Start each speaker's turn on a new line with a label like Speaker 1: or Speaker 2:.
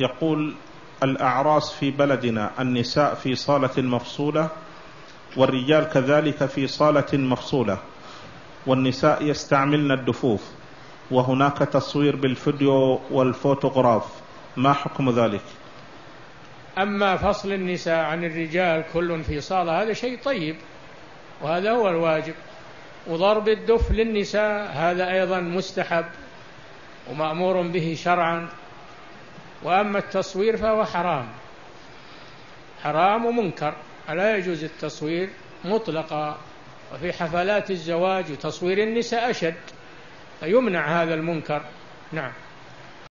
Speaker 1: يقول الأعراس في بلدنا النساء في صالة مفصولة والرجال كذلك في صالة مفصولة والنساء يستعملن الدفوف وهناك تصوير بالفيديو والفوتوغراف. ما حكم ذلك؟
Speaker 2: أما فصل النساء عن الرجال كل في صالة هذا شيء طيب وهذا هو الواجب. وضرب الدف للنساء هذا أيضا مستحب ومأمور به شرعا. وأما التصوير فهو حرام. حرام ومنكر. لا يجوز التصوير مطلقا. وفي حفلات الزواج وتصوير النساء أشد. فيمنع هذا المنكر. نعم.